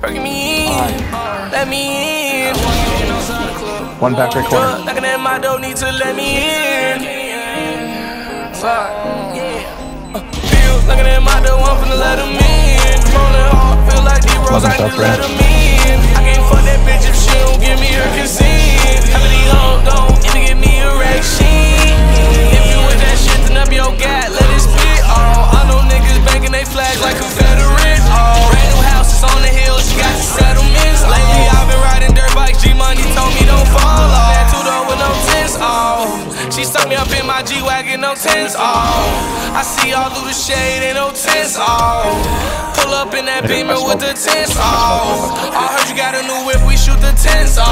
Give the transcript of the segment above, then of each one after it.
Perking me in, let me in. One back right corner. Knocking at my door, need to let me in. Fuck, yeah. Uh, Pills knocking at my door, I'm finna let 'em in. Rolling hard, feel like D-Rose, I Love just let? 'em in. I can't fuck that bitch if she don't give me her consent. Of these hoes don't Oh. I see all through the shade, ain't no tents, oh. Pull up in that beamer with the tents, oh. I heard you got a new whip, we shoot the tents, oh.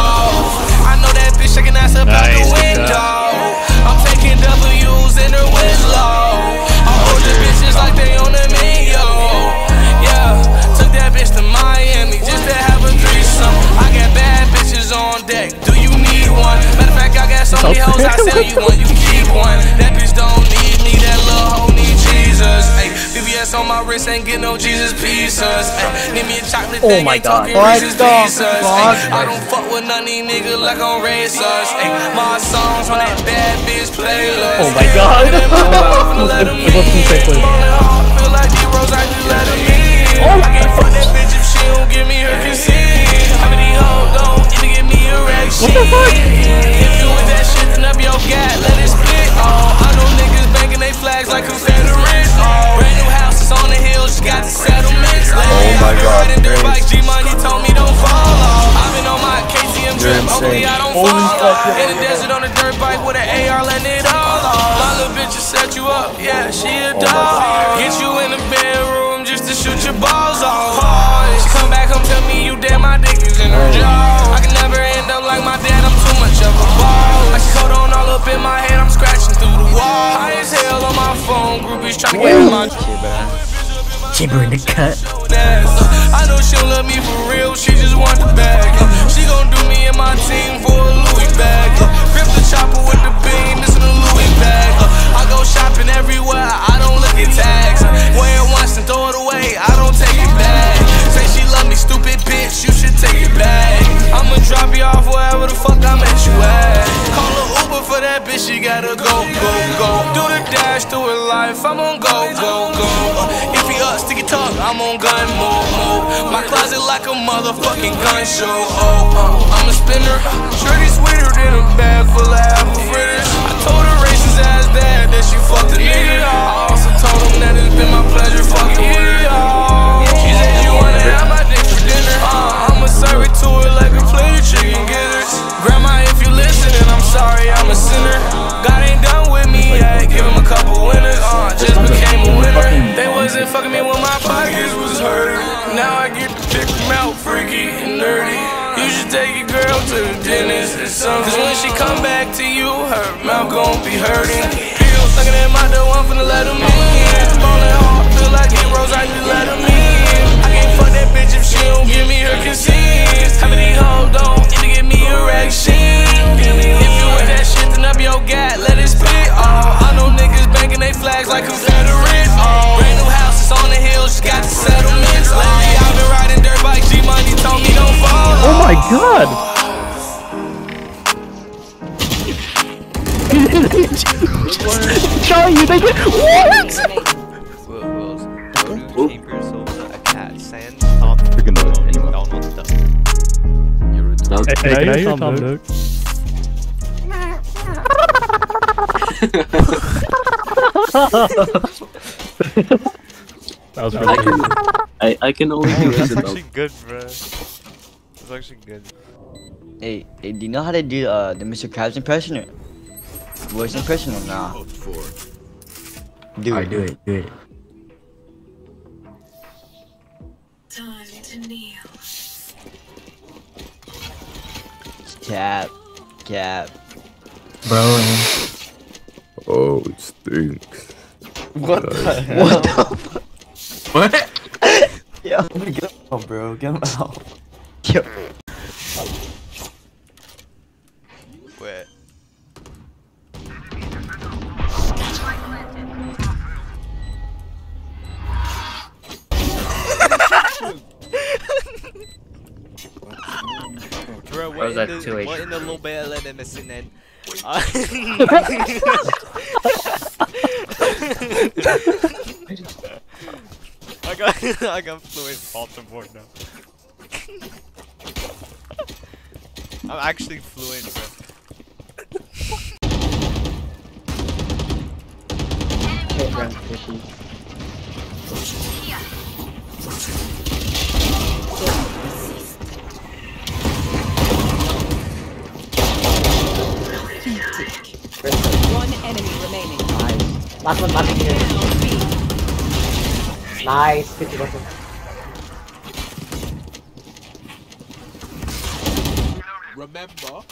I know that bitch shaking ass up out the Nice, window. I'm taking W's in her Winslow. I hold the bitches like they on the menu. Yeah, took that bitch to Miami just to have a threesome. I got bad bitches on deck. Do you need one? Matter of fact, I got so many hoes, I sell you one, you keep one. On my wrist ain't get no Jesus pieces. Need me a chocolate Oh thing, my ain't God. talking Reese's. Fuck? I don't fuck with none of these niggas like I'm racist. Ay, my songs on that bad bitch playlist. Oh my God. I don't Holy fall fuck, off. yeah. In the desert on a dirt bike with an AR, letting it all off. My little bitch just set you up, yeah, she a dog. Get you in the bedroom just to shoot your balls off. She come back home, tell me you dead, my dick is in her jaw. I can never end up like my dad, I'm too much of a ball. Like cold on all up in my head, I'm scratching through the wall. High as hell on my phone, groupies trying to get in my Chamber in the cut. I know she'll love me for real, she just want the bag. She gon' do me and my team for a Louis bag. Grip the chopper with the beam, that bitch, she gotta go, go, go. Do the dash through her life, I'm on go, go, go. If he up, sticky talk, I'm on gun move, move. My closet like a motherfucking gun show. Oh, uh, I'm a spinner. Shorty sweeter than a bag full of apple fritters. I told her racist ass dad that she fucked a nigga. A sinner. God ain't done with me yet. Give him a couple winners. Uh, just became a winner. They wasn't fucking me when my pockets was hurting. Now I get to pick them out, freaky and nerdy. You should take your girl to the dentist or something. Cause when she come back to you, her mouth gon' be hurting. Pills looking at my door, I'm finna let them in. Ballin' hard, feel like heroes, I just let them in. Flags like Confederate. Oh, brand new house is on the hill, she got the settlements. Lately I've been riding dirt bike, G Money told me don't fall. Oh my god. Charlie, you think it? what? Go to chamber so a cat sends top Freaking down annoying. down on the Hey, hey, can I use Tom Nook? That was really good. I, I can only do that's Isabelle. actually good, bro. That's actually good. Hey, hey, do you know how to do uh, the Mr. Krabs impression or voice impression or nah? Do it. do it, do it. Time to kneel. Cap, cap. Bro, Oh, it stinks. What the hell? What the fuck? what? Yo, Get him out, bro. Get him out. yo. Wait. in that the, what in the little bit of the missing then. I got I got fluent Baltimore now. I'm actually fluent, bro. One Last one, last one here. Nice. 50%. Remember,